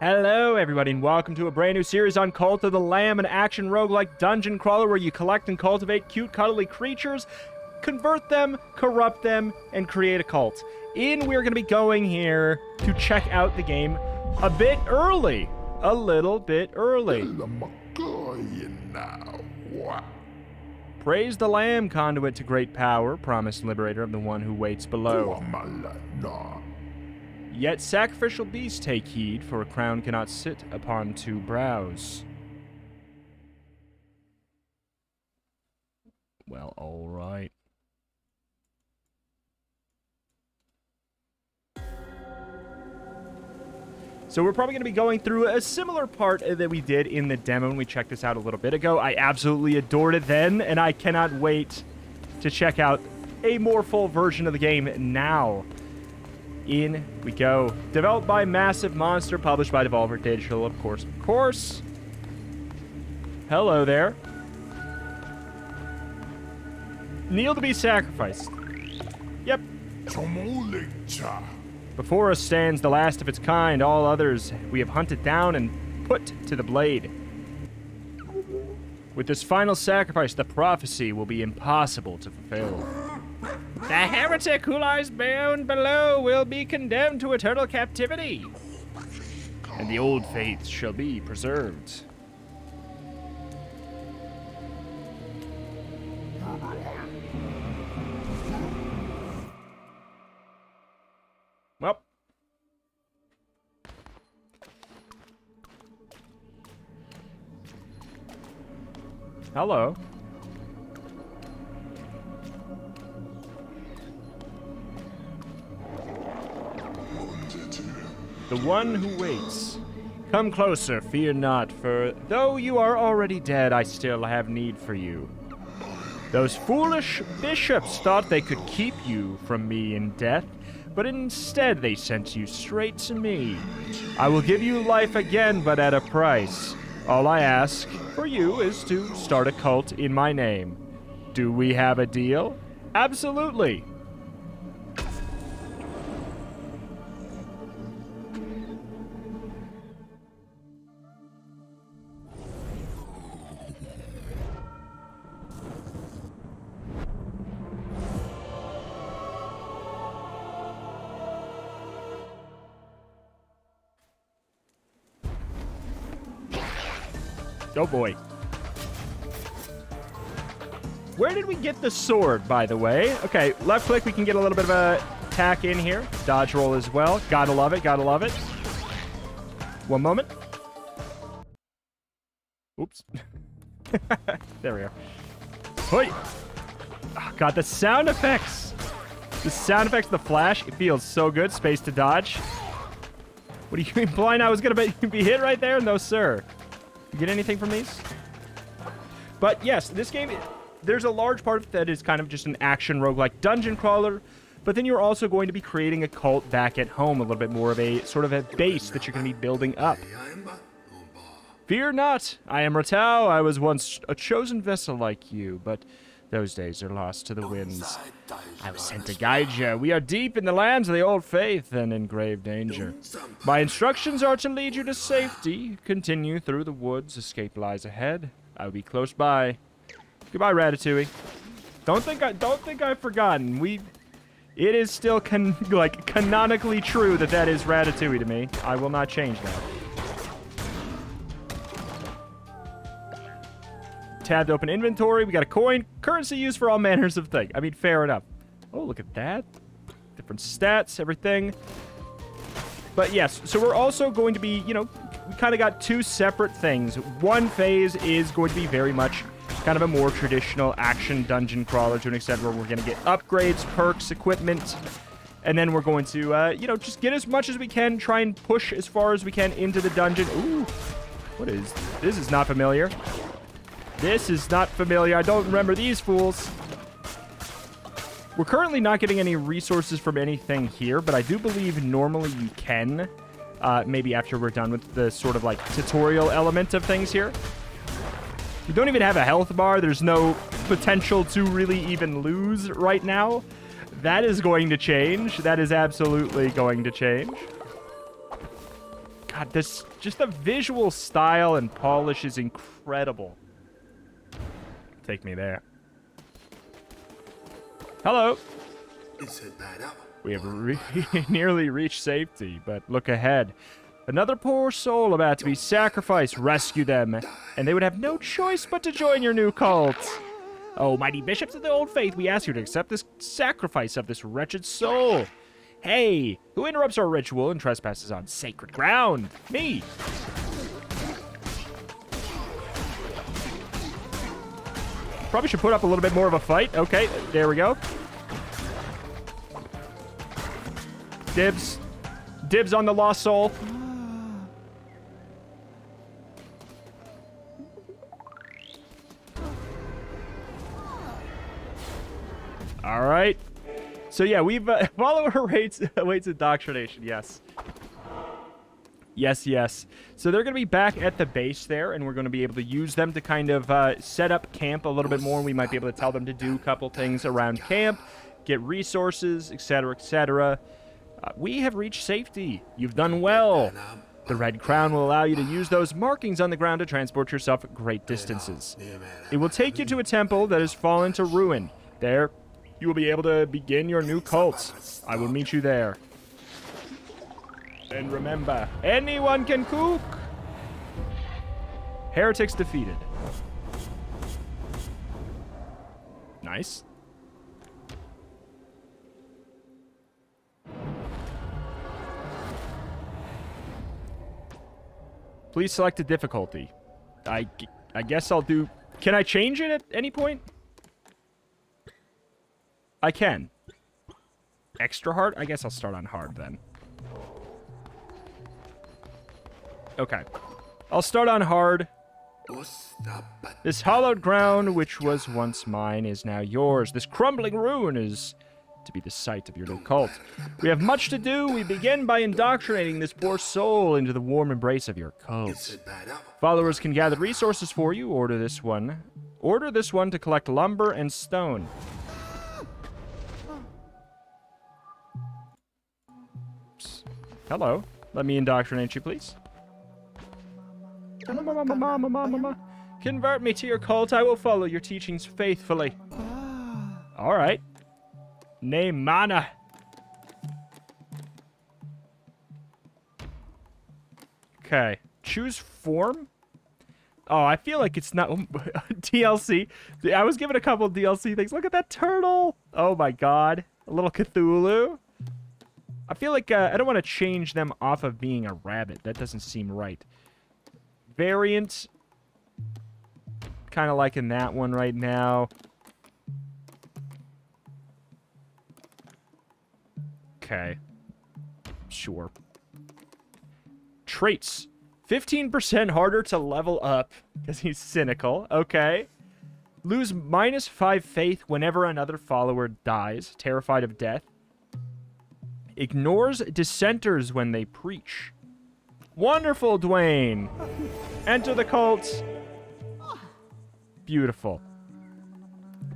Hello, everybody, and welcome to a brand new series on Cult of the Lamb, an action roguelike dungeon crawler where you collect and cultivate cute, cuddly creatures, convert them, corrupt them, and create a cult. In, we're going to be going here to check out the game a bit early. A little bit early. Praise the Lamb, conduit to great power, promised liberator of the one who waits below. Yet sacrificial beasts take heed, for a crown cannot sit upon two brows. Well, alright. So we're probably going to be going through a similar part that we did in the demo when we checked this out a little bit ago. I absolutely adored it then, and I cannot wait to check out a more full version of the game now. In we go. Developed by Massive Monster, published by Devolver Digital, of course. Of course. Hello there. Kneel to be sacrificed. Yep. Before us stands the last of its kind. All others we have hunted down and put to the blade. With this final sacrifice, the prophecy will be impossible to fulfill. The heretic who lies bound below will be condemned to eternal captivity, and the old faith shall be preserved. Well. Hello. The one who waits. Come closer, fear not, for though you are already dead, I still have need for you. Those foolish bishops thought they could keep you from me in death, but instead they sent you straight to me. I will give you life again, but at a price. All I ask for you is to start a cult in my name. Do we have a deal? Absolutely. Oh boy. Where did we get the sword, by the way? Okay, left click, we can get a little bit of a attack in here. Dodge roll as well. Gotta love it, gotta love it. One moment. Oops. there we are. Hoi! Oh, ah, God, the sound effects! The sound effects, the flash, it feels so good. Space to dodge. What do you implying I was gonna be hit right there? No, sir. Get anything from these? But yes, this game, there's a large part that is kind of just an action roguelike dungeon crawler, but then you're also going to be creating a cult back at home, a little bit more of a sort of a base that you're going to be building up. Fear not, I am Ratau. I was once a chosen vessel like you, but those days are lost to the winds. I was sent to guide you. We are deep in the lands of the old faith and in grave danger. My instructions are to lead you to safety. Continue through the woods. Escape lies ahead. I will be close by. Goodbye, Ratatouille. Don't think I don't think I've forgotten. We, it is still can like canonically true that that is Ratatouille to me. I will not change that. Tabbed open inventory. We got a coin. Currency used for all manners of things. I mean, fair enough. Oh, look at that. Different stats, everything. But yes, so we're also going to be, you know, we kind of got two separate things. One phase is going to be very much kind of a more traditional action dungeon crawler to an extent where we're going to get upgrades, perks, equipment, and then we're going to, uh, you know, just get as much as we can, try and push as far as we can into the dungeon. Ooh, what is, this is not familiar. This is not familiar. I don't remember these fools. We're currently not getting any resources from anything here, but I do believe normally you can. Uh, maybe after we're done with the sort of like tutorial element of things here. We don't even have a health bar. There's no potential to really even lose right now. That is going to change. That is absolutely going to change. God, this just the visual style and polish is incredible. Take me there. Hello. Is it bad up? We have re nearly reached safety, but look ahead. Another poor soul about to be sacrificed. Rescue them, and they would have no choice but to join your new cult. Oh, mighty bishops of the old faith, we ask you to accept this sacrifice of this wretched soul. Hey, who interrupts our ritual and trespasses on sacred ground? Me. Probably should put up a little bit more of a fight. Okay, there we go. Dibs. Dibs on the lost soul. All right. So yeah, we've uh, follower rates awaits indoctrination. Yes. Yes, yes. So they're going to be back at the base there, and we're going to be able to use them to kind of uh, set up camp a little bit more. We might be able to tell them to do a couple things around camp, get resources, etc., etc. Uh, we have reached safety. You've done well. The red crown will allow you to use those markings on the ground to transport yourself great distances. It will take you to a temple that has fallen to ruin. There, you will be able to begin your new cult. I will meet you there. And remember, anyone can cook. Heretics defeated. Nice. Please select a difficulty. I, I guess I'll do... Can I change it at any point? I can. Extra hard? I guess I'll start on hard then. Okay. I'll start on hard. This hallowed ground, which was once mine, is now yours. This crumbling ruin is to be the site of your new cult. We have much to do. We begin by indoctrinating this poor soul into the warm embrace of your cult. Followers can gather resources for you. Order this one. Order this one to collect lumber and stone. Hello. Let me indoctrinate you, please. Convert me to your cult. I will follow your teachings faithfully. All right. Name mana. Okay. Choose form. Oh, I feel like it's not DLC. I was given a couple DLC things. Look at that turtle. Oh my god. A little Cthulhu. I feel like uh, I don't want to change them off of being a rabbit. That doesn't seem right. Variant. Kind of liking that one right now. Okay. Sure. Traits. 15% harder to level up because he's cynical. Okay. Lose minus 5 faith whenever another follower dies, terrified of death. Ignores dissenters when they preach. Wonderful, Dwayne. Enter the cult. Beautiful.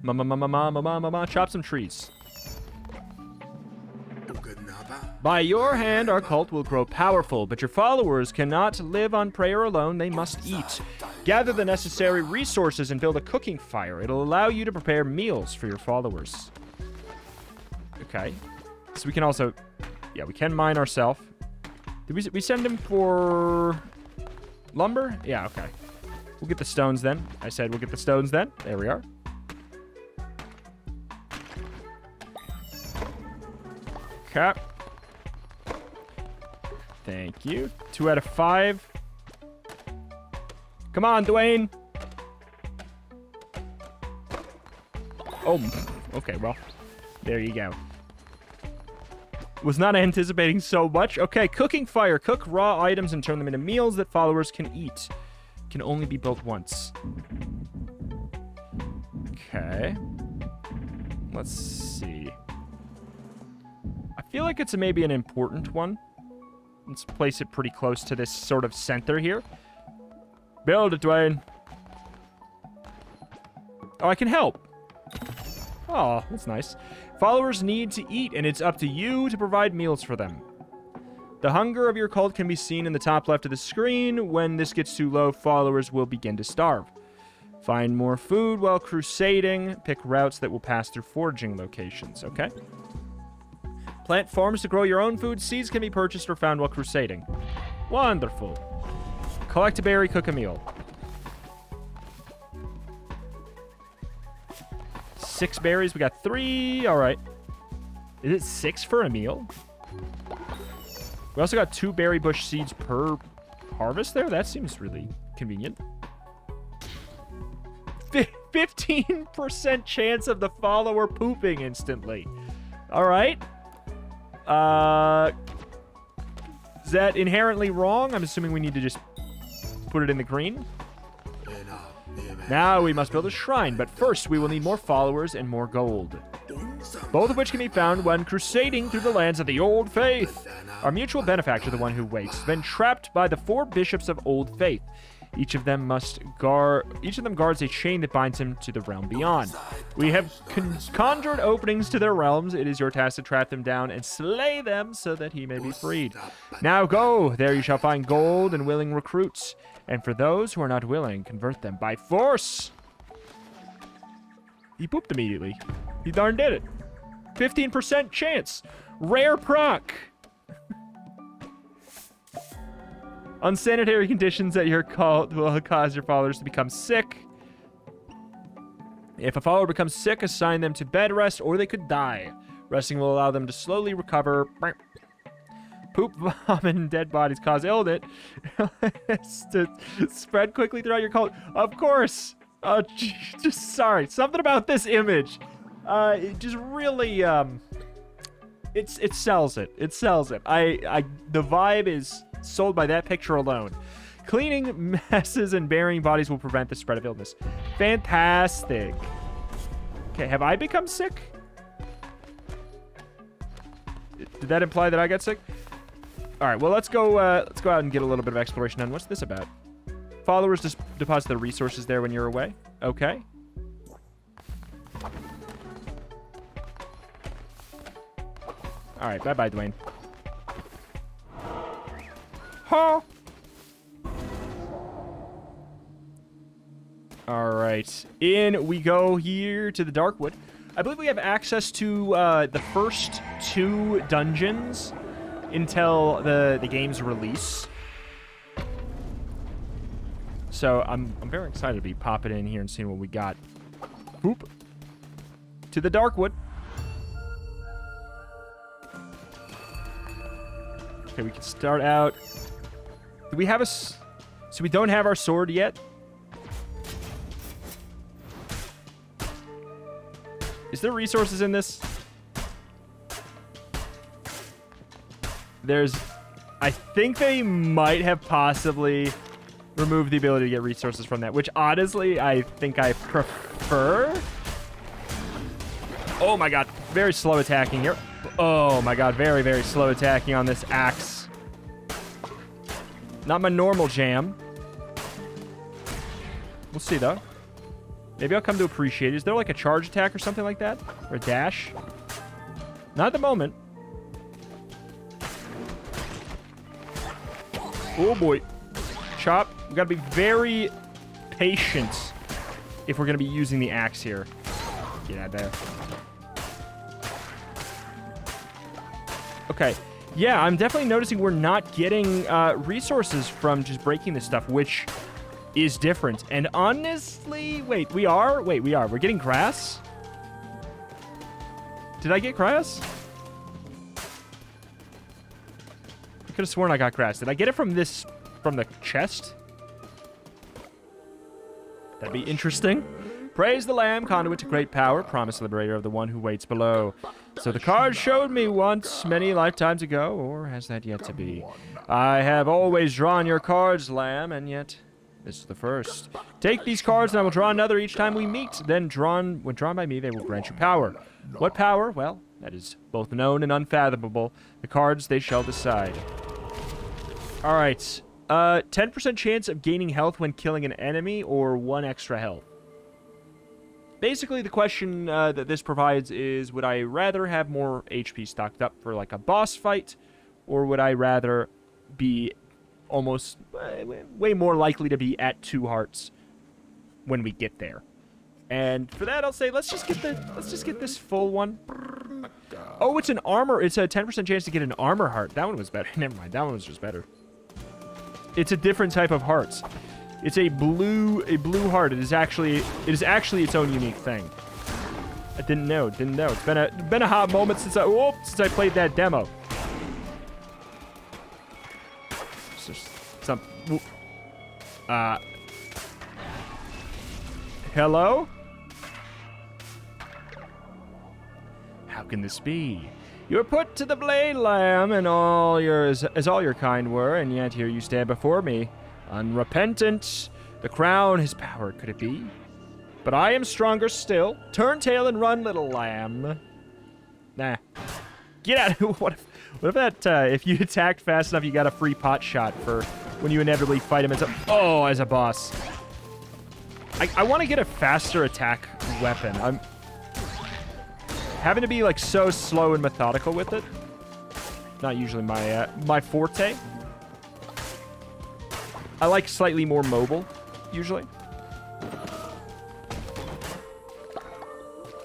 Mama, mama, mama, mama, mama. Chop some trees. By your hand, our cult will grow powerful, but your followers cannot live on prayer alone. They must eat. Gather the necessary resources and build a cooking fire. It'll allow you to prepare meals for your followers. Okay. So we can also... Yeah, we can mine ourselves. Did we, we send him for... Lumber? Yeah, okay. We'll get the stones then. I said we'll get the stones then. There we are. Okay. Thank you. Two out of five. Come on, Dwayne. Oh, okay, well, there you go. Was not anticipating so much. Okay, cooking fire. Cook raw items and turn them into meals that followers can eat. Can only be built once. Okay. Let's see. I feel like it's maybe an important one. Let's place it pretty close to this sort of center here. Build it, Dwayne. Oh, I can help. Oh, that's nice. Followers need to eat, and it's up to you to provide meals for them. The hunger of your cult can be seen in the top left of the screen. When this gets too low, followers will begin to starve. Find more food while crusading. Pick routes that will pass through foraging locations, okay? Plant farms to grow your own food. Seeds can be purchased or found while crusading. Wonderful. Collect a berry, cook a meal. Six berries. We got three. All right. Is it six for a meal? We also got two berry bush seeds per harvest there. That seems really convenient. 15% chance of the follower pooping instantly. All right. Uh, is that inherently wrong? I'm assuming we need to just put it in the green. Now we must build a shrine, but first we will need more followers and more gold. Both of which can be found when crusading through the lands of the Old Faith. Our mutual benefactor, the one who waits, has been trapped by the four bishops of Old Faith. Each of them must guard. Each of them guards a chain that binds him to the realm beyond. We have con- conjured openings to their realms. It is your task to trap them down and slay them so that he may be freed. Now go. There you shall find gold and willing recruits. And for those who are not willing, convert them by force. He pooped immediately. He darn did it. 15% chance. Rare proc. Unsanitary conditions at your cult will cause your followers to become sick. If a follower becomes sick, assign them to bed rest or they could die. Resting will allow them to slowly recover. Poop, vomit, and dead bodies cause illness to spread quickly throughout your cult. Of course. Uh, just sorry. Something about this image. Uh, it just really, um, it's, it sells it. It sells it. I, I, the vibe is sold by that picture alone. Cleaning messes and burying bodies will prevent the spread of illness. Fantastic. Okay, have I become sick? Did that imply that I got sick? All right, well, let's go uh, let's go out and get a little bit of exploration done. What's this about? Followers just deposit the resources there when you're away. Okay. All right, bye-bye, Dwayne. Ha! All right, in we go here to the Darkwood. I believe we have access to uh, the first two dungeons until the, the game's release. So I'm, I'm very excited to be popping in here and seeing what we got. Boop. To the Darkwood. Okay, we can start out. Do we have a... So we don't have our sword yet? Is there resources in this? There's... I think they might have possibly removed the ability to get resources from that, which honestly, I think I prefer. Oh my god, very slow attacking here. Oh my god, very, very slow attacking on this axe. Not my normal jam. We'll see, though. Maybe I'll come to appreciate it. Is there like a charge attack or something like that? Or a dash? Not at the moment. Oh, boy. Chop. we got to be very patient if we're going to be using the axe here. Get out there. Okay. Yeah, I'm definitely noticing we're not getting uh, resources from just breaking this stuff, which is different. And honestly, wait, we are? Wait, we are. We're getting grass? Did I get grass? Could have sworn I got grass. Did I get it from this, from the chest? That'd be interesting. Praise the Lamb, conduit to great power, promise liberator of the one who waits below. So the card showed me once, many lifetimes ago, or has that yet to be? I have always drawn your cards, Lamb, and yet this is the first. Take these cards, and I will draw another each time we meet. Then, drawn when drawn by me, they will grant you power. What power? Well, that is both known and unfathomable. The cards, they shall decide. All right. Uh, 10% chance of gaining health when killing an enemy, or one extra health. Basically, the question uh, that this provides is, would I rather have more HP stocked up for like a boss fight, Or would I rather be almost uh, way more likely to be at two hearts when we get there? And for that, I'll say let's just get the let's just get this full one. Oh, it's an armor. It's a 10% chance to get an armor heart. That one was better. Never mind. That one was just better. It's a different type of hearts. It's a blue a blue heart. It is actually it is actually its own unique thing. I didn't know. Didn't know. It's been a been a hot moment since I whoop, since I played that demo. Some. Uh. Hello. How can this be? You were put to the blade, lamb, and all yours as all your kind were, and yet here you stand before me, unrepentant. The crown, his power, could it be? But I am stronger still. Turn tail and run, little lamb. Nah. Get out. what if, what if that, uh, if you attacked fast enough, you got a free pot shot for when you inevitably fight him as a, oh, as a boss. I, I want to get a faster attack weapon. I'm having to be like so slow and methodical with it. Not usually my, uh, my forte. I like slightly more mobile, usually.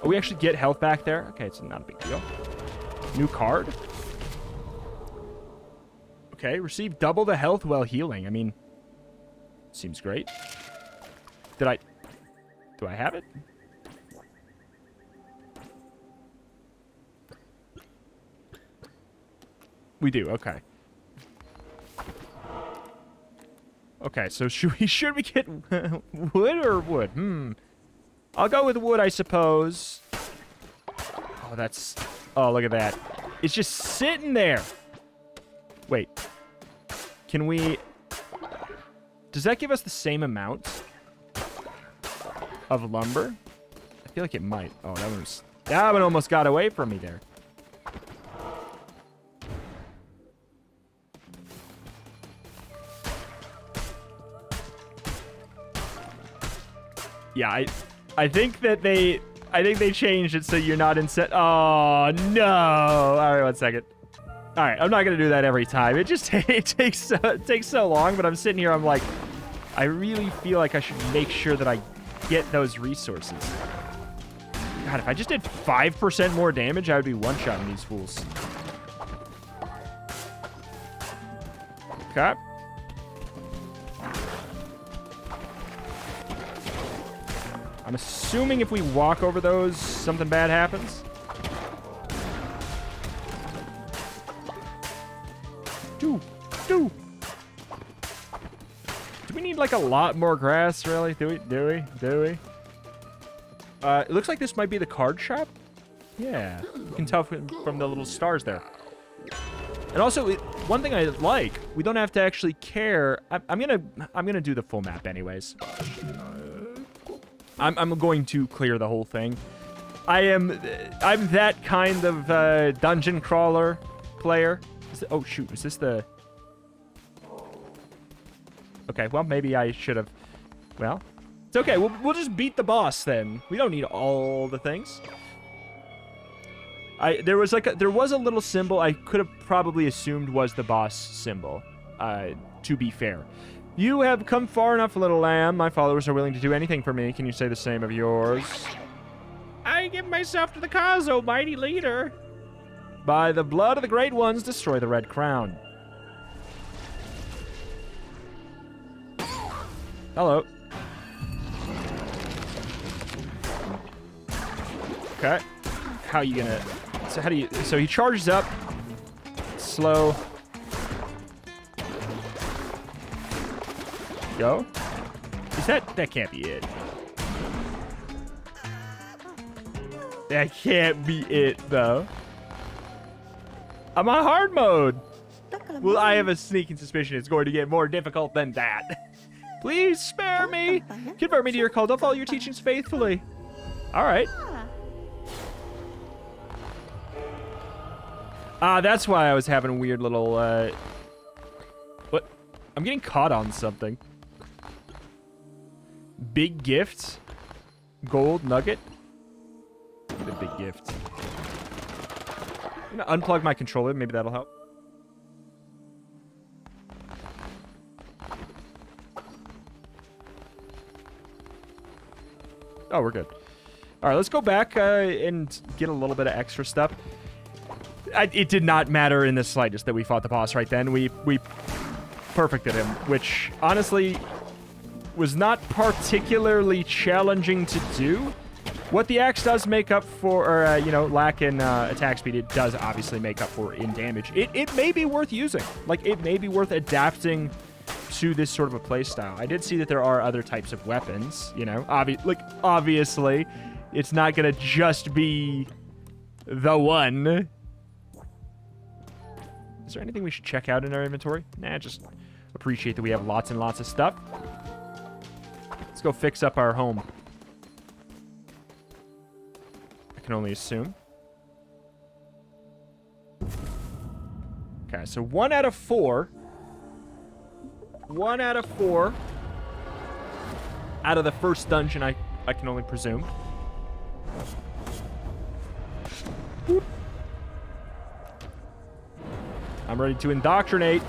Oh, we actually get health back there? Okay, it's not a big deal. New card? Okay, receive double the health while healing. I mean, seems great. Did I... Do I have it? We do, okay. Okay, so should we should we get wood or wood? Hmm. I'll go with wood, I suppose. Oh, that's... Oh, look at that. It's just sitting there. Wait. Can we... Does that give us the same amount of lumber? I feel like it might. Oh, that one was... That one almost got away from me there. Yeah, I... I think that they, I think they changed it so you're not in set. Oh no! All right, one second. All right, I'm not gonna do that every time. It just it takes so, it takes so long. But I'm sitting here, I'm like, I really feel like I should make sure that I get those resources. God, if I just did five percent more damage, I would be one-shotting these fools. Okay. I'm assuming if we walk over those, something bad happens. Do, do. Do we need like a lot more grass, really? Do we? Do we? Do we? Uh, it looks like this might be the card shop. Yeah, you can tell from, from the little stars there. And also, one thing I like, we don't have to actually care. I, I'm gonna, I'm gonna do the full map anyways. I'm, I'm going to clear the whole thing. I am I'm that kind of uh, dungeon crawler player. It, oh shoot, is this the? Okay, well maybe I should have. Well, it's okay. We'll we'll just beat the boss then. We don't need all the things. I there was like a, there was a little symbol I could have probably assumed was the boss symbol. Uh, to be fair, you have come far enough, little lamb. My followers are willing to do anything for me. Can you say the same of yours? I give myself to the cause, O mighty leader. By the blood of the great ones, destroy the red crown. Hello. Okay. How are you gonna... So how do you... So he charges up. Slow. Go. Is that... That can't be it. That can't be it, though. I'm on hard mode. Well, I have a sneaking suspicion it's going to get more difficult than that. Please spare me. Convert me to your cult. I'll follow your teachings faithfully. All right. Ah, that's why I was having a weird little, uh... What? I'm getting caught on something. Big gift. Gold nugget. The big gift. I'm gonna unplug my controller. Maybe that'll help. Oh, we're good. All right, let's go back uh, and get a little bit of extra stuff. I, it did not matter in the slightest that we fought the boss right then. We we perfected him, which honestly was not particularly challenging to do. What the axe does make up for, or, uh, you know, lack in uh, attack speed, it does obviously make up for in damage. It, it may be worth using. Like, it may be worth adapting to this sort of a playstyle. I did see that there are other types of weapons, you know. Obvi- like, obviously, it's not going to just be the one. Is there anything we should check out in our inventory? Nah, just appreciate that we have lots and lots of stuff. Let's go fix up our home. I can only assume. Okay, so one out of four. One out of four. Out of the first dungeon, I, I can only presume. I'm ready to indoctrinate.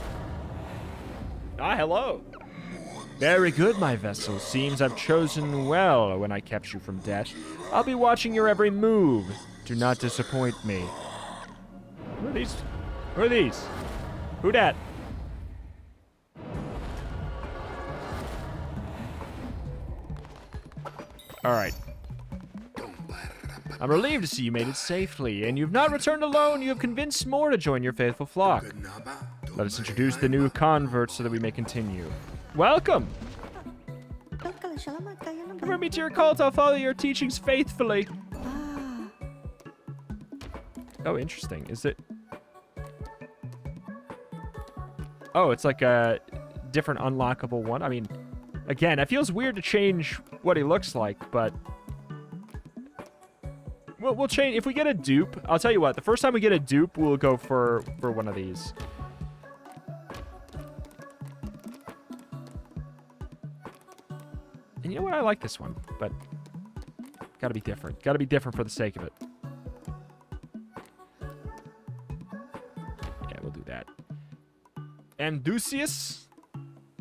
Ah, hello. Very good, my vessel. Seems I've chosen well when I kept you from death. I'll be watching your every move. Do not disappoint me. Who are these? Who are these? Who dat? All right. I'm relieved to see you made it safely, and you've not returned alone. You have convinced more to join your faithful flock. Let us introduce the new converts so that we may continue. Welcome! Convert me to your cult. I'll follow your teachings faithfully. Ah. Oh, interesting. Is it... Oh, it's like a different unlockable one. I mean, again, it feels weird to change what he looks like, but... We'll, we'll change... If we get a dupe, I'll tell you what. The first time we get a dupe, we'll go for, for one of these. And you know what? I like this one, but gotta be different. Gotta be different for the sake of it. Yeah, we'll do that. Amdusius?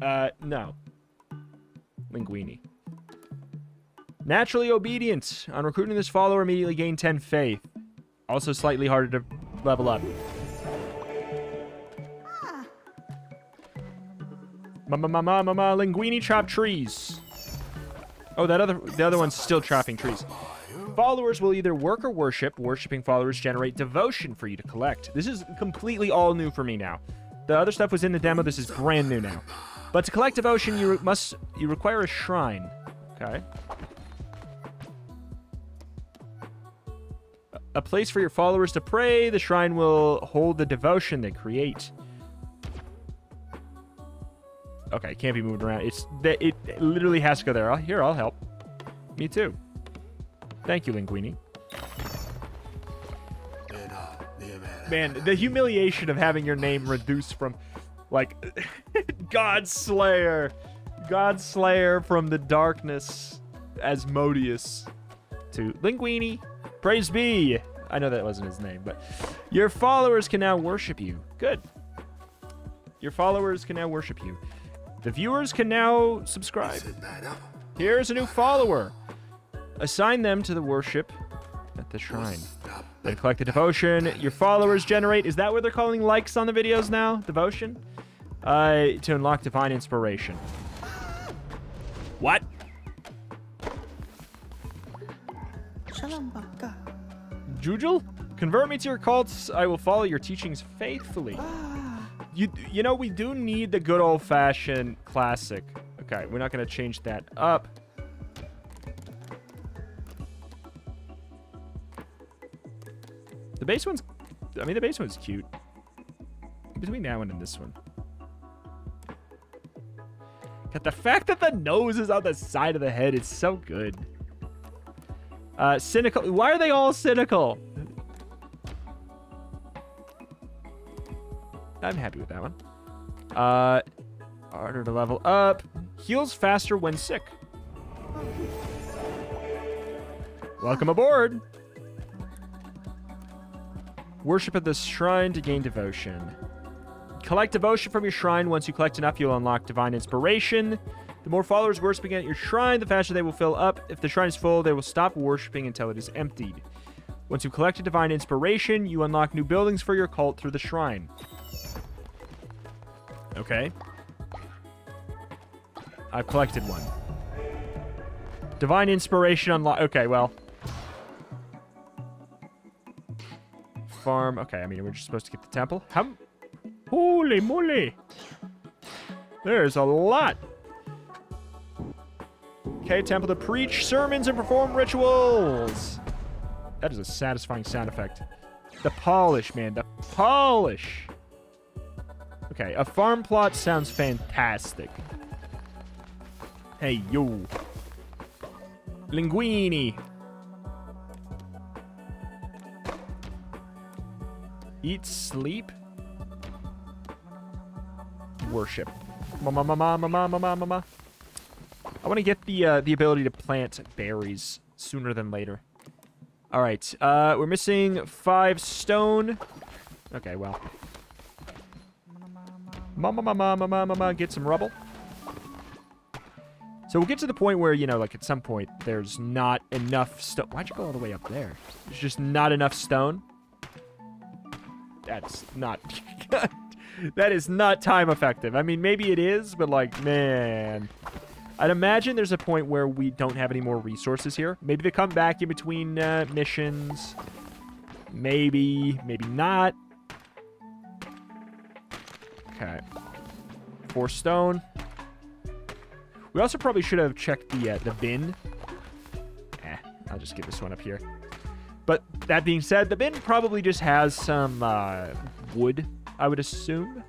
Uh, no. Linguini. Naturally obedient. On recruiting this follower, immediately gain 10 faith. Also slightly harder to level up. Mama, mama, mama, linguini chop trees. Oh, that other, the other one's still trapping trees. Followers will either work or worship. Worshipping followers generate devotion for you to collect. This is completely all new for me now. The other stuff was in the demo. This is brand new now. But to collect devotion, you must you require a shrine. Okay. A place for your followers to pray. The shrine will hold the devotion they create. Okay, can't be moving around. It's that it, it literally has to go there. I'll, here, I'll help. Me too. Thank you, Linguini. Man, the humiliation of having your name reduced from, like, God Slayer, God Slayer from the darkness, Asmodeus, to Linguini. Praise be. I know that wasn't his name, but your followers can now worship you. Good. Your followers can now worship you. The viewers can now subscribe. Here's a new follower. Assign them to the worship at the shrine. Then collect the devotion. Your followers generate. Is that what they're calling likes on the videos now? Devotion? Uh, to unlock divine inspiration. What? Jujul? Convert me to your cults. I will follow your teachings faithfully. You, you know, we do need the good old-fashioned classic. Okay, we're not going to change that up. The base one's... I mean, the base one's cute. Between that one and this one. God, the fact that the nose is on the side of the head is so good. Uh, cynical. Why are they all cynical? I'm happy with that one. Uh, harder to level up. Heals faster when sick. Welcome aboard. Worship at the shrine to gain devotion. Collect devotion from your shrine. Once you collect enough, you'll unlock divine inspiration. The more followers worshiping at your shrine, the faster they will fill up. If the shrine is full, they will stop worshiping until it is emptied. Once you collect a divine inspiration, you unlock new buildings for your cult through the shrine. Okay. I've collected one. Divine inspiration unlock. Okay, well. Farm. Okay, I mean, we're just supposed to get the temple. How? Holy moly! There's a lot. Okay, temple to preach sermons and perform rituals. That is a satisfying sound effect. The polish, man. The polish. Okay, a farm plot sounds fantastic. Hey, yo. Linguini. Eat, sleep. Worship. Mama, mama, mama, mama, mama. I want to get the uh, the ability to plant berries sooner than later. All right, uh, we're missing five stone. Okay, well. Mama, mama, mama, mama, get some rubble. So we'll get to the point where, you know, like at some point, there's not enough stone. Why'd you go all the way up there? There's just not enough stone. That's not... that is not time effective. I mean, maybe it is, but like, man... I'd imagine there's a point where we don't have any more resources here. Maybe they come back in between uh, missions. Maybe, maybe not. Okay. Four stone. We also probably should have checked the uh, the bin. Eh, I'll just get this one up here. But that being said, the bin probably just has some uh, wood, I would assume.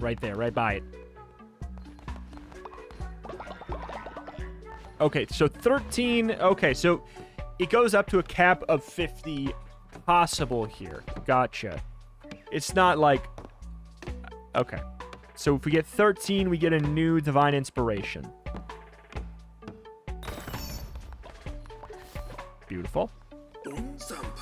Right there, right by it. Okay, so 13. Okay, so it goes up to a cap of 50 possible here. Gotcha. It's not like... Okay. So if we get 13, we get a new Divine Inspiration. Beautiful.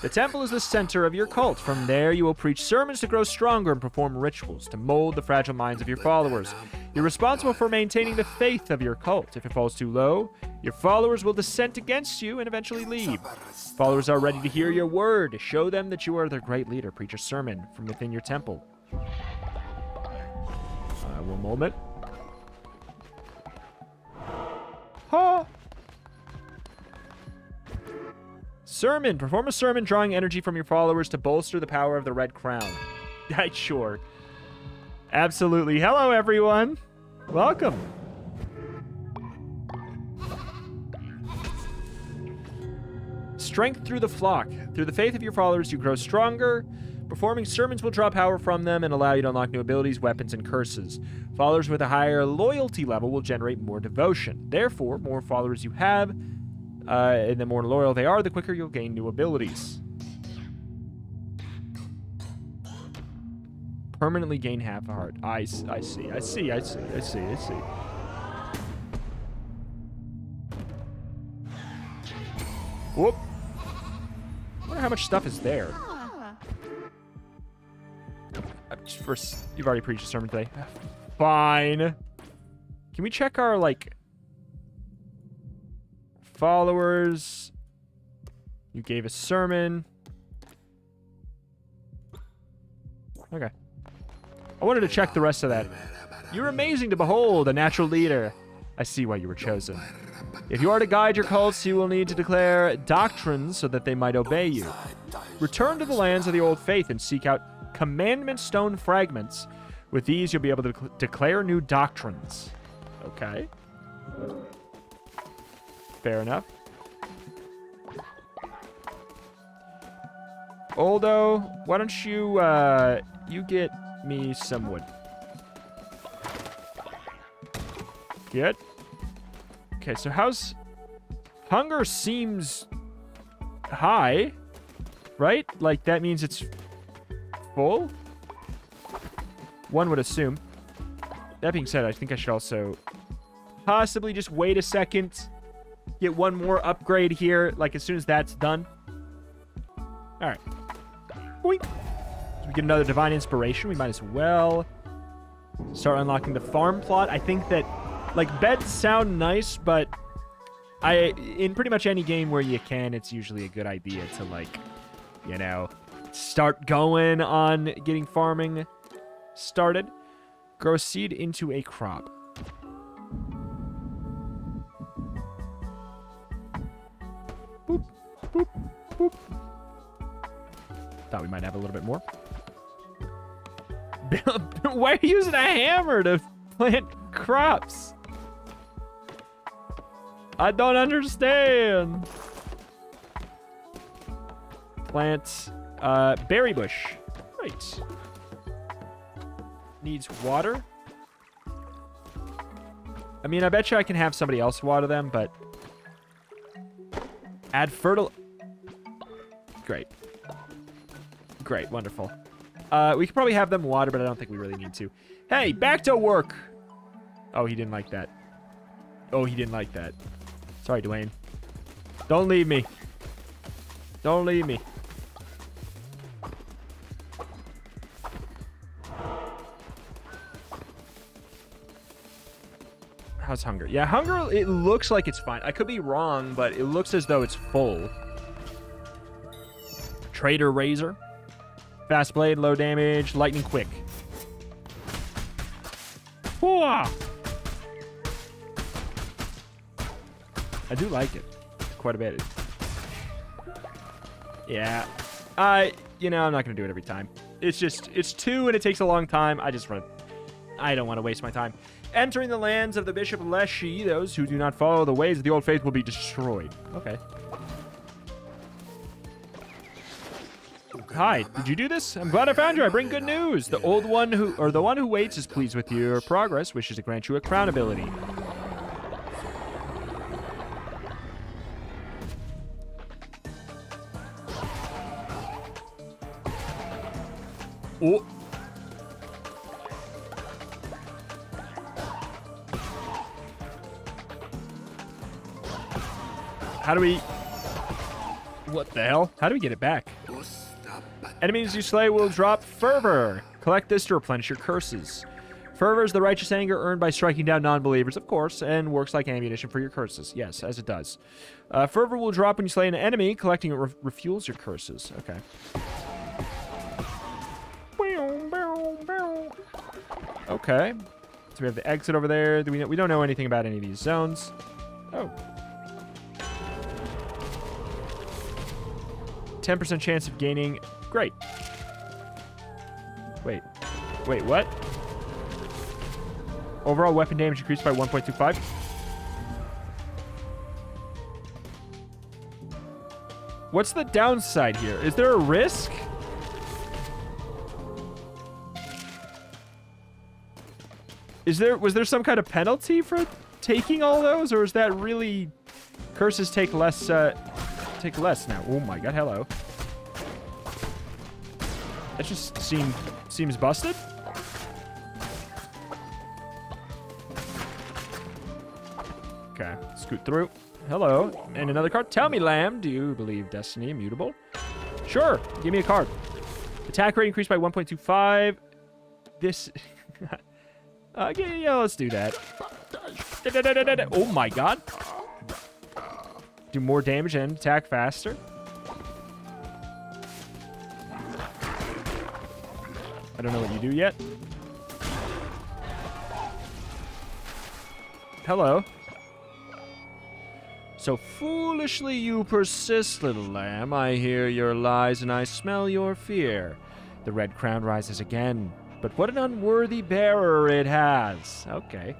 The temple is the center of your cult. From there, you will preach sermons to grow stronger and perform rituals to mold the fragile minds of your followers. You're responsible for maintaining the faith of your cult. If it falls too low, your followers will dissent against you and eventually leave. Followers are ready to hear your word. Show them that you are their great leader. Preach a sermon from within your temple. Uh, one moment. Huh. Sermon. Perform a sermon drawing energy from your followers to bolster the power of the Red Crown. Sure. Absolutely. Hello, everyone. Welcome. Strength through the flock. Through the faith of your followers, you grow stronger. Performing sermons will draw power from them and allow you to unlock new abilities, weapons, and curses. Followers with a higher loyalty level will generate more devotion. Therefore, more followers you have, uh, and the more loyal they are, the quicker you'll gain new abilities. Permanently gain half a heart. I, I see, I see, I see, I see, I see. Whoop. Wonder how much stuff is there. Uh, First, you've already preached a sermon today. Fine. Can we check our, like, followers? You gave a sermon. Okay. I wanted to check the rest of that. You're amazing to behold, a natural leader. I see why you were chosen. If you are to guide your cults, you will need to declare doctrines so that they might obey you. Return to the lands of the old faith and seek out commandment stone fragments. With these, you'll be able to declare new doctrines. Okay. Fair enough. Oldo, why don't you, uh, you get me some wood. Good. Okay, so how's... Hunger seems high, right? Like, that means it's full? One would assume. That being said, I think I should also possibly just wait a second. Get one more upgrade here, like, as soon as that's done. All right. Boink. So we get another divine inspiration. We might as well start unlocking the farm plot. I think that like beds sound nice, but I in pretty much any game where you can, it's usually a good idea to like, you know, start going on getting farming started. Grow seed into a crop. Boop, boop, boop. Thought we might have a little bit more. Why are you using a hammer to plant crops? I don't understand. Plant uh, berry bush. Right. Needs water. I mean, I bet you I can have somebody else water them, but add fertile. Great. Great, wonderful. Uh, we could probably have them water, but I don't think we really need to. Hey, back to work. Oh, he didn't like that. Oh, he didn't like that. Sorry, Dwayne. Don't leave me. Don't leave me. How's hunger? Yeah, hunger, it looks like it's fine. I could be wrong, but it looks as though it's full. Trader Razor. Fast blade, low damage, lightning quick. Hooah! I do like it quite a bit. Yeah. I, you know, I'm not going to do it every time. It's just, it's two and it takes a long time. I just run. I don't want to waste my time. Entering the lands of the Bishop Leshy, those who do not follow the ways of the old faith will be destroyed. Okay. Hi, did you do this? I'm glad I found you. I bring good news. The old one who, or the one who waits is pleased with your progress, wishes to grant you a crown ability. How do we... What the hell? How do we get it back? Enemies you slay will drop Fervor. Collect this to replenish your curses. Fervor is the righteous anger earned by striking down non-believers, of course, and works like ammunition for your curses. Yes, as it does. Uh, Fervor will drop when you slay an enemy. Collecting it re refuels your curses. Okay. Okay. So we have the exit over there. Do we, we don't know anything about any of these zones. Oh. 10% chance of gaining. Great. Wait. Wait, what? Overall weapon damage increased by 1.25. What's the downside here? Is there a risk? Is there was there some kind of penalty for taking all those, or is that really curses take less uh, take less now? Oh my god, hello. That just seemed seems busted. Okay, scoot through. Hello, and another card. Tell me, Lamb, do you believe Destiny immutable? Sure, give me a card. Attack rate increased by 1.25. This. uh, yeah, yeah, let's do that. Oh my god. Do more damage and attack faster. I don't know what you do yet. Hello. So foolishly you persist, little lamb. I hear your lies and I smell your fear. The red crown rises again. But what an unworthy bearer it has. Okay.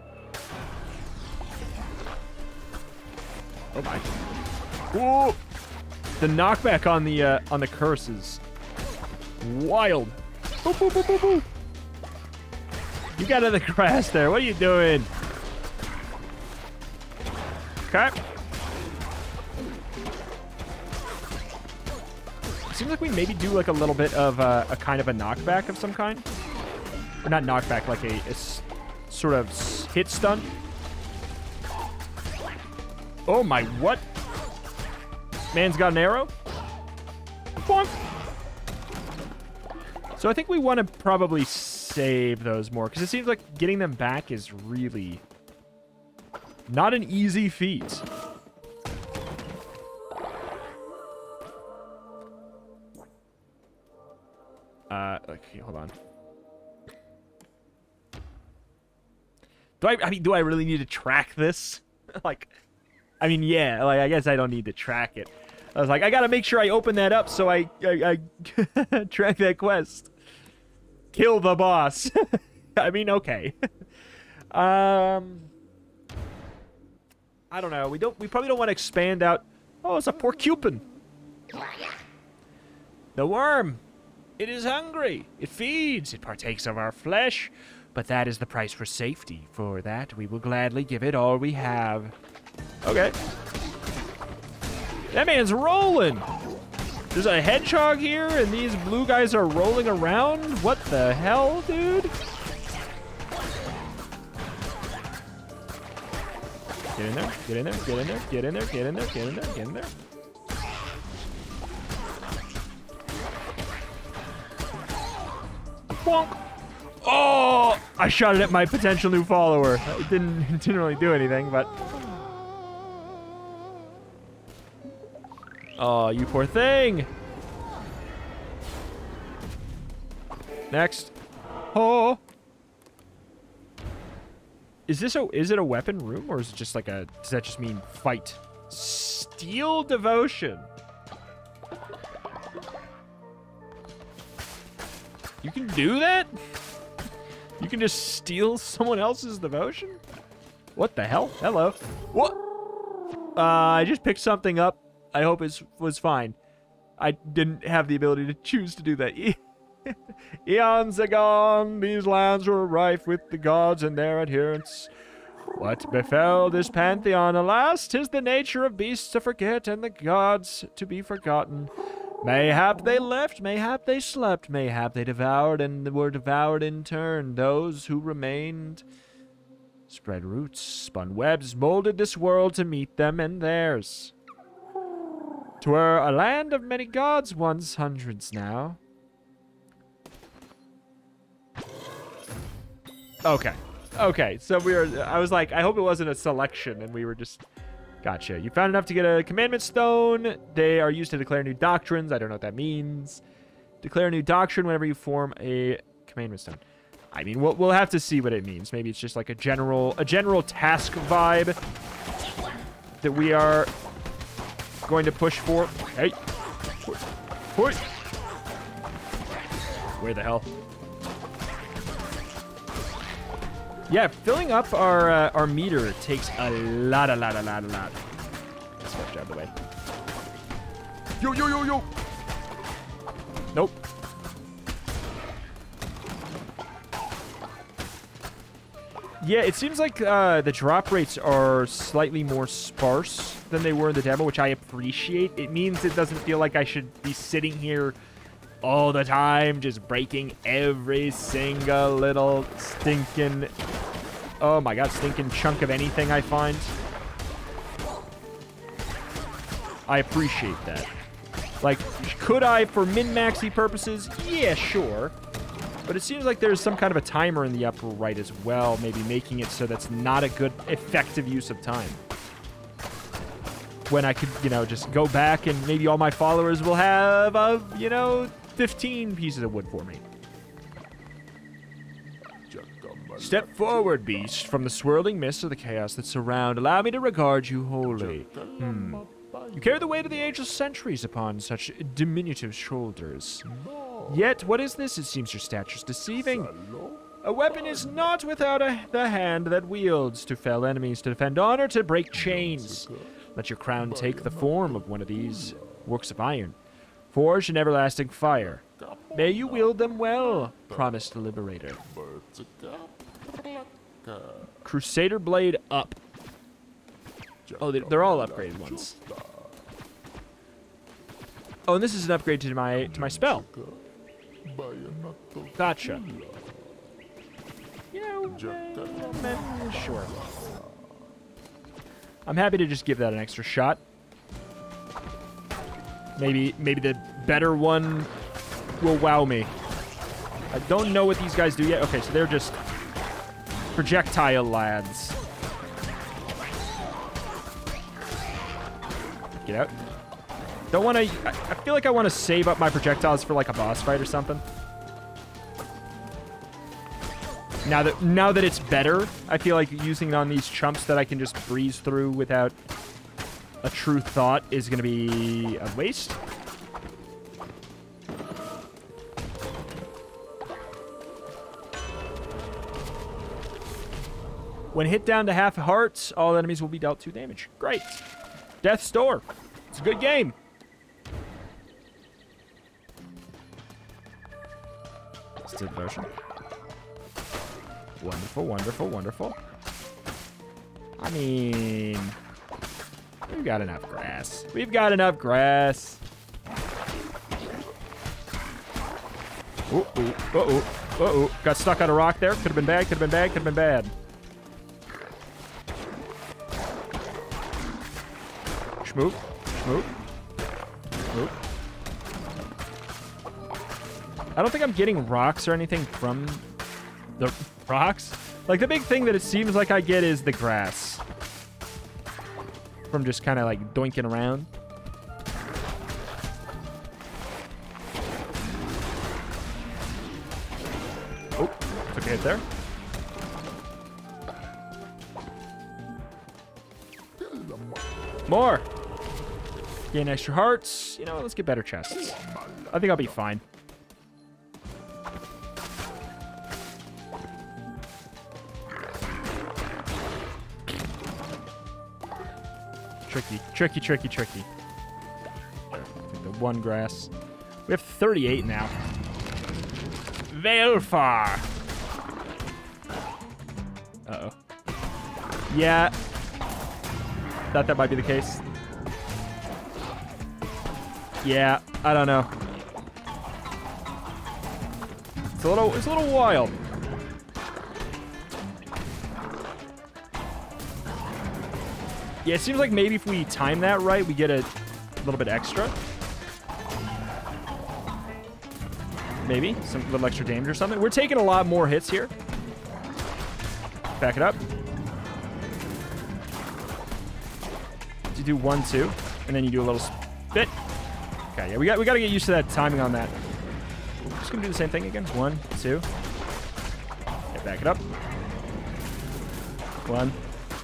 Oh my. The knockback on the uh, on the curses. Wild. Boop, boop, boop, boop, boop. You got in the grass there. What are you doing? Okay. Seems like we maybe do like a little bit of uh, a kind of a knockback of some kind. Not knockback, like a sort of hit stun. Oh my, what? Man's got an arrow? Bonk. So I think we want to probably save those more because it seems like getting them back is really not an easy feat. Uh, okay, hold on. Do I, I mean, do I really need to track this? like, I mean, yeah, like, I guess I don't need to track it. I was like, I gotta make sure I open that up so I, I, I track that quest. Kill the boss. I mean, okay. um, I don't know. We don't. We probably don't want to expand out. Oh, it's a porcupine. The worm. It is hungry. It feeds. It partakes of our flesh. But that is the price for safety. For that, we will gladly give it all we have. Okay. That man's rolling. There's a hedgehog here, and these blue guys are rolling around? What the hell, dude? Get in there, get in there, get in there, get in there, get in there, get in there, get in there. Bonk. Oh, I shot it at my potential new follower. It didn't, it didn't really do anything, but... Oh, you poor thing. Next. Oh. Is this a is it a weapon room or is it just like a does that just mean fight? Steal devotion. You can do that? You can just steal someone else's devotion? What the hell? Hello. What? Uh, I just picked something up. I hope it was fine. I didn't have the ability to choose to do that. Eons agone, these lands were rife with the gods and their adherents. What befell this pantheon? Alas, tis the nature of beasts to forget and the gods to be forgotten. Mayhap they left, mayhap they slept, mayhap they devoured and were devoured in turn. Those who remained spread roots, spun webs, molded this world to meet them and theirs. Twere a land of many gods once, hundreds now. Okay. Okay, so we were, I was like, I hope it wasn't a selection and we were just, gotcha. You found enough to get a commandment stone. They are used to declare new doctrines. I don't know what that means. Declare a new doctrine whenever you form a commandment stone. I mean, we'll, we'll have to see what it means. Maybe it's just like a general, a general task vibe that we are going to push for. Hey. Where the hell? Yeah, filling up our uh, our meter takes a lot, a lot, a lot, a lot. Let's get out of the way. Yo, yo, yo, yo. Nope. Yeah, it seems like uh, the drop rates are slightly more sparse than they were in the demo, which I appreciate. It means it doesn't feel like I should be sitting here all the time, just breaking every single little stinking, oh my god, stinking chunk of anything I find. I appreciate that. Like, could I, for min-maxy purposes? Yeah, sure. But it seems like there's some kind of a timer in the upper right as well, maybe making it so that's not a good, effective use of time. When I could, you know, just go back and maybe all my followers will have, uh, you know, 15 pieces of wood for me. Step forward, beast, from the swirling mists of the chaos that surround. Allow me to regard you wholly. Hmm. You carry the weight of the ageless centuries upon such diminutive shoulders. Yet, what is this? It seems your stature's deceiving. A weapon is not without a, the hand that wields to fell enemies, to defend honor, to break chains. Let your crown take the form of one of these works of iron, forged in everlasting fire. May you wield them well, promised the liberator. Crusader blade up. Oh, they're all upgraded ones. Oh, and this is an upgrade to my to my spell. Gotcha. You know, uh, sure. I'm happy to just give that an extra shot. Maybe maybe the better one will wow me. I don't know what these guys do yet. Okay, so they're just projectile lads. Get out. Don't want to... I feel like I want to save up my projectiles for like a boss fight or something. Now that now that it's better, I feel like using it on these chumps that I can just breeze through without a true thought is going to be a waste. When hit down to half hearts, all enemies will be dealt 2 damage. Great. Death's Door. It's a good game. It's devotion. Wonderful, wonderful, wonderful. I mean, we've got enough grass. We've got enough grass. Ooh, ooh, uh-oh, uh-oh. Got stuck on a rock there. Could have been bad, could have been bad, could have been bad. Schmoop, schmoop, schmoop. I don't think I'm getting rocks or anything from the rocks. Like, the big thing that it seems like I get is the grass. From just kind of, like, doinking around. Oh, took a hit there. More! Gain extra hearts. You know, let's get better chests. I think I'll be fine. Tricky, tricky, tricky, tricky. Take the one grass. We have 38 now. Veilfar. Uh-oh. Yeah. Thought that might be the case. Yeah, I don't know. It's a little, it's a little wild. Yeah, it seems like maybe if we time that right, we get a little bit extra. Maybe some little extra damage or something. We're taking a lot more hits here. Back it up. You do one, two, and then you do a little spit. Okay, yeah, we got we got to get used to that timing on that. Just gonna do the same thing again. One, two. Back it up. One,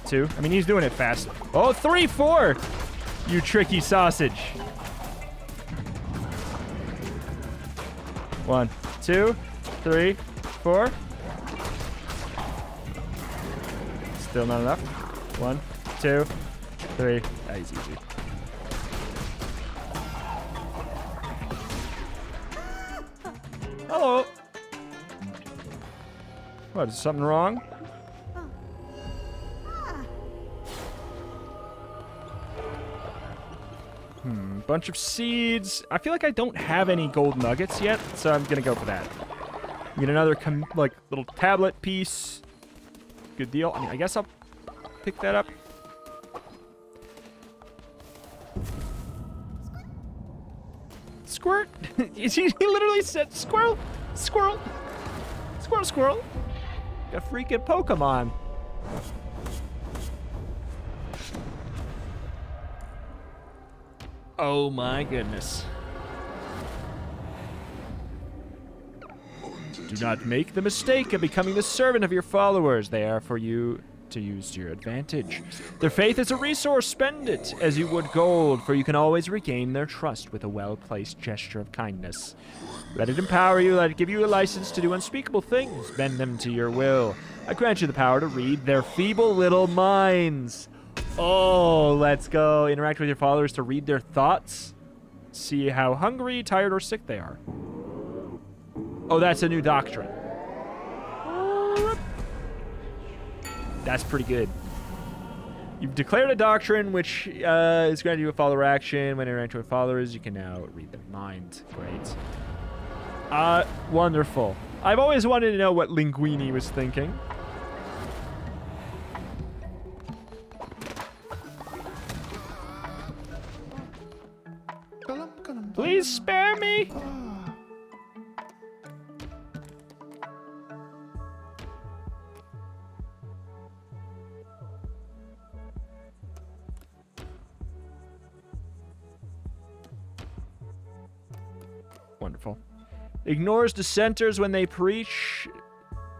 two. I mean, he's doing it fast. Oh, three, four. You tricky sausage. One, two, three, four. Still not enough. One, two, three. That is easy. Hello. What, is something wrong? Bunch of seeds. I feel like I don't have any gold nuggets yet, so I'm gonna go for that. Get another like little tablet piece. Good deal. I mean, I guess I'll pick that up. Squirt? He literally said squirrel, squirrel, squirrel, squirrel. A freaking Pokemon. Oh my goodness. Do not make the mistake of becoming the servant of your followers. They are for you to use to your advantage. Their faith is a resource. Spend it as you would gold, for you can always regain their trust with a well-placed gesture of kindness. Let it empower you. Let it give you a license to do unspeakable things. Bend them to your will. I grant you the power to read their feeble little minds. Oh, let's go. Interact with your followers to read their thoughts. See how hungry, tired, or sick they are. Oh, that's a new doctrine. That's pretty good. You've declared a doctrine which uh, is granted you a follower action. When interacting with followers, you can now read their mind. Great. Uh, wonderful. I've always wanted to know what Linguini was thinking. Please spare me? Wonderful. Ignores dissenters when they preach.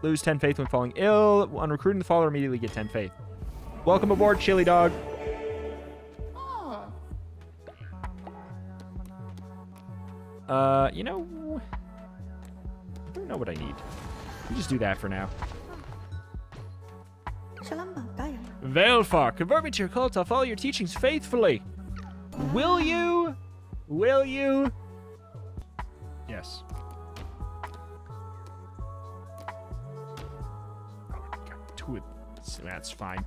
Lose 10 faith when falling ill. On recruiting the follower, immediately get 10 faith. Welcome aboard, Chili Dog. Uh, you know, I don't know what I need. We just do that for now. Velfar, convert me to your cult. I'll follow your teachings faithfully. Will you? Will you? Yes. two That's fine.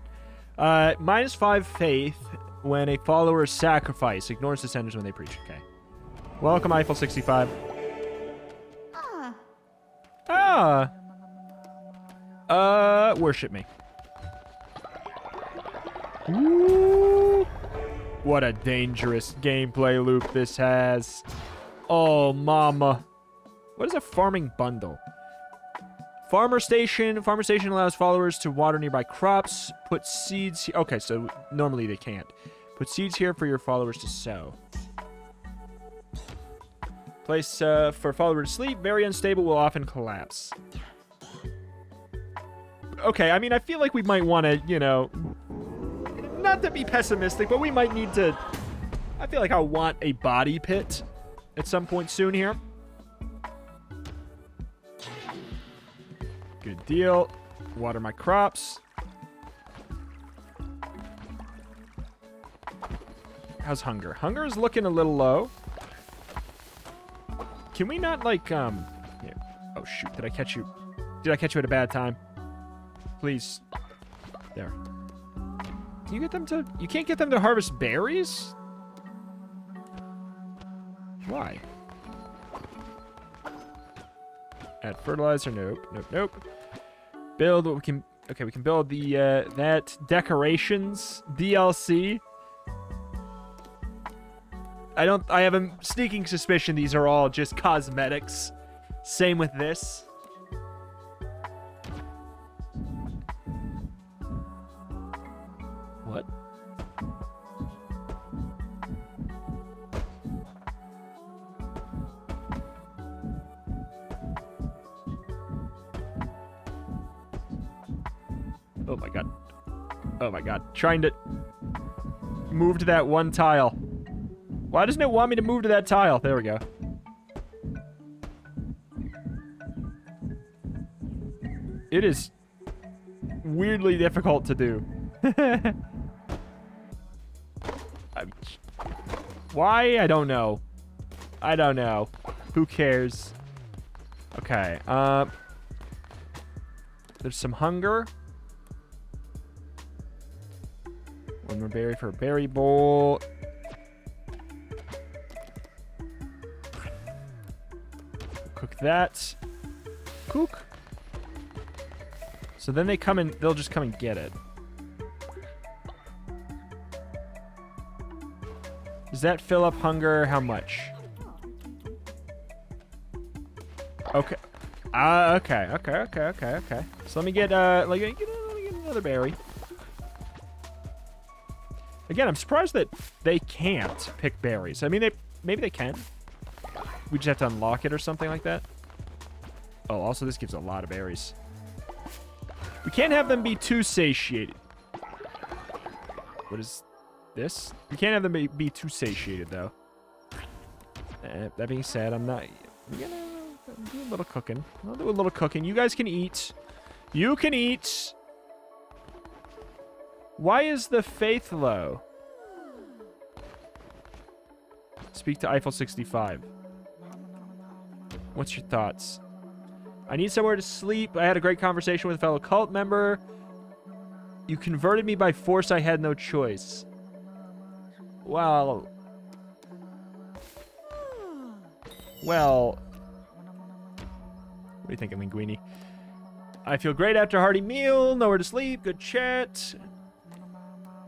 Uh, minus five faith when a follower sacrifice. Ignores dissenters when they preach. Okay. Welcome, Eiffel 65. อ่า Ah. Uh, worship me. Ooh. What a dangerous gameplay loop this has. Oh, mama. What is a farming bundle? Farmer station. Farmer station allows followers to water nearby crops. Put seeds. he- Okay, so normally they can't. Put seeds here for your followers to sow. Place uh, for follower to sleep. Very unstable. Will often collapse. Okay, I mean, I feel like we might want to, you know, not to be pessimistic, but we might need to. I feel like I want a body pit at some point soon here. Good deal. Water my crops. How's hunger? Hunger is looking a little low. Can we not like um? Oh shoot! Did I catch you? Did I catch you at a bad time? Please. There. Can you get them to? You can't get them to harvest berries. Why? Add fertilizer. Nope. Nope. Nope. Build what we can. Okay, we can build the uh, that decorations DLC. I don't. I have a sneaking suspicion these are all just cosmetics. Same with this. What? Oh my god. Oh my god. Trying to move to that one tile. Why doesn't it want me to move to that tile? There we go. It is weirdly difficult to do. Why? I don't know. I don't know. Who cares? Okay. Uh, there's some hunger. One more berry for a berry bowl. That. Cook. So then they come and they'll just come and get it. Does that fill up hunger? How much? Okay. Ah, okay, okay, okay, okay, okay. So let me get uh, let me get, let me get another berry. Again, I'm surprised that they can't pick berries. I mean, they maybe they can. We just have to unlock it or something like that. Oh, also this gives a lot of berries. We can't have them be too satiated. What is this? We can't have them be, be too satiated, though. Eh, that being said, I'm not... I'm gonna do a little cooking. I'll do a little cooking. You guys can eat. You can eat. Why is the faith low? Speak to Eiffel 65. What's your thoughts? I need somewhere to sleep. I had a great conversation with a fellow cult member. You converted me by force. I had no choice. Well. Well. What do you think, Linguini? I feel great after a hearty meal. Nowhere to sleep. Good chat.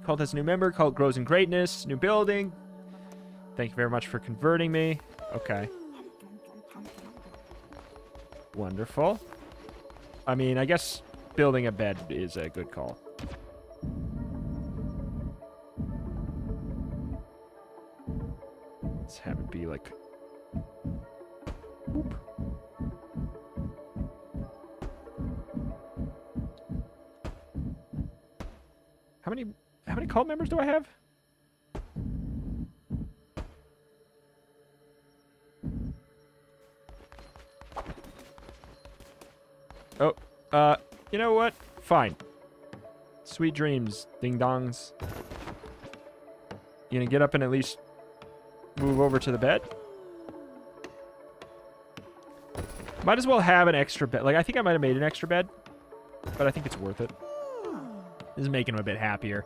Cult has a new member. Cult grows in greatness. New building. Thank you very much for converting me. Okay. Wonderful. I mean, I guess building a bed is a good call. Let's have it be like. How many how many cult members do I have? Uh, you know what? Fine. Sweet dreams, ding dongs. You gonna get up and at least move over to the bed? Might as well have an extra bed. Like, I think I might have made an extra bed, but I think it's worth it. This is making him a bit happier.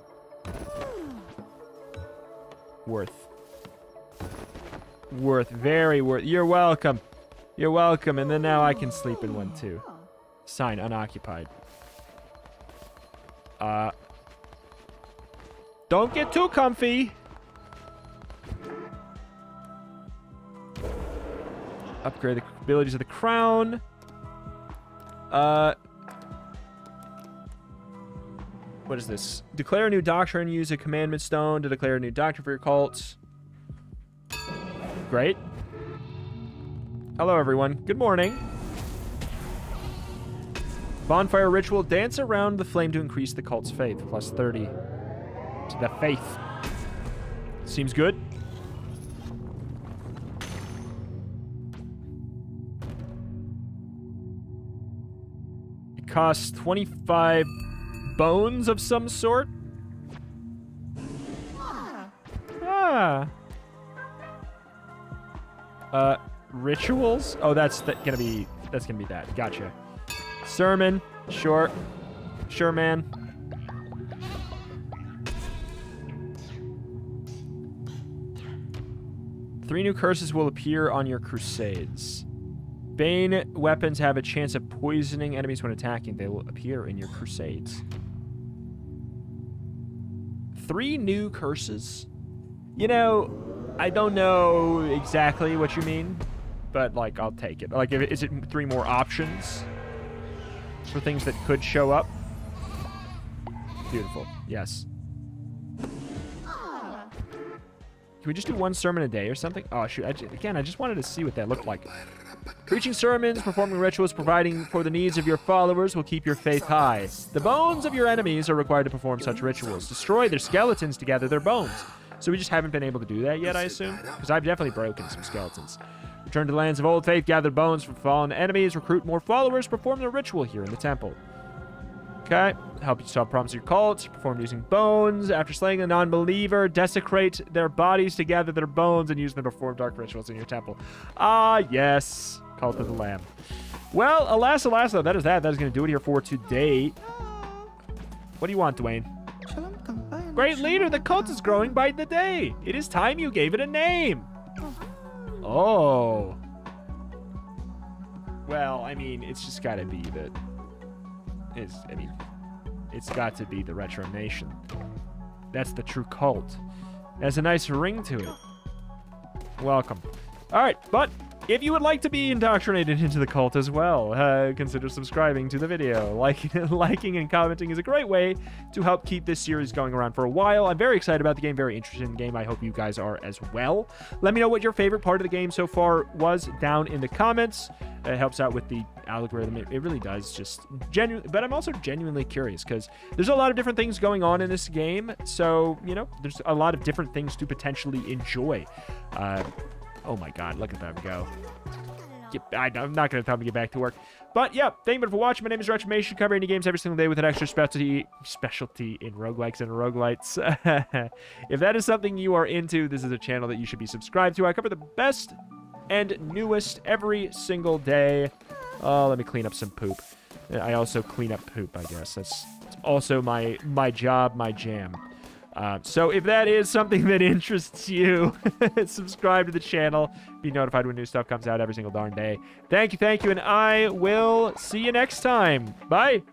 Worth. Worth. Very worth. You're welcome. You're welcome. And then now I can sleep in one too. Sign unoccupied. Uh. Don't get too comfy. Upgrade the abilities of the crown. Uh. What is this? Declare a new doctrine. Use a commandment stone to declare a new doctrine for your cults. Great. Hello, everyone. Good morning. Bonfire ritual. Dance around the flame to increase the cult's faith. Plus 30 to the faith. Seems good. It costs 25 bones of some sort. Ah. Uh, rituals? Oh, that's th gonna be that's gonna be that. Gotcha. Sermon, sure, sure, man. Three new curses will appear on your crusades. Bane weapons have a chance of poisoning enemies when attacking. They will appear in your crusades. Three new curses? You know, I don't know exactly what you mean, but like I'll take it. Like, is it three more options for things that could show up? Beautiful. Yes. Can we just do one sermon a day or something? Oh, shoot. I again, I just wanted to see what that looked like. Preaching sermons, performing rituals, providing for the needs of your followers will keep your faith high. The bones of your enemies are required to perform such rituals. Destroy their skeletons to gather their bones. So we just haven't been able to do that yet, I assume? Because I've definitely broken some skeletons. Return to the lands of old faith, gather bones from fallen enemies, recruit more followers, perform the ritual here in the temple. Okay. Help you solve problems of your cult. Perform using bones. After slaying a non-believer, desecrate their bodies to gather their bones and use them to perform dark rituals in your temple. Ah, yes. Cult of the Lamb. Well, alas, alas, though, that is that. That is going to do it here for today. What do you want, Dwayne? Great leader, the cult is growing by the day. It is time you gave it a name. Oh. Well, I mean, it's just got to be the. It's, I mean, it's got to be the Retromation. That's the true cult. It has a nice ring to it. Welcome. All right, but if you would like to be indoctrinated into the cult as well, uh, consider subscribing to the video. Liking, liking and commenting is a great way to help keep this series going around for a while. I'm very excited about the game, very interested in the game. I hope you guys are as well. Let me know what your favorite part of the game so far was down in the comments. It helps out with the algorithm. It, it really does. Just genuine, but I'm also genuinely curious because there's a lot of different things going on in this game. So you know, there's a lot of different things to potentially enjoy. Uh, oh my God, look at them go. Get, I, I'm not going to tell them to get back to work. But yeah, thank you for watching. My name is Retromation, covering indie games every single day with an extra specialty specialty in roguelikes and roguelites. if that is something you are into, this is a channel that you should be subscribed to. I cover the best and newest every single day. Oh, let me clean up some poop. I also clean up poop, I guess. That's also my my job, my jam. Uh, so if that is something that interests you, subscribe to the channel. Be notified when new stuff comes out every single darn day. Thank you, thank you, and I will see you next time. Bye.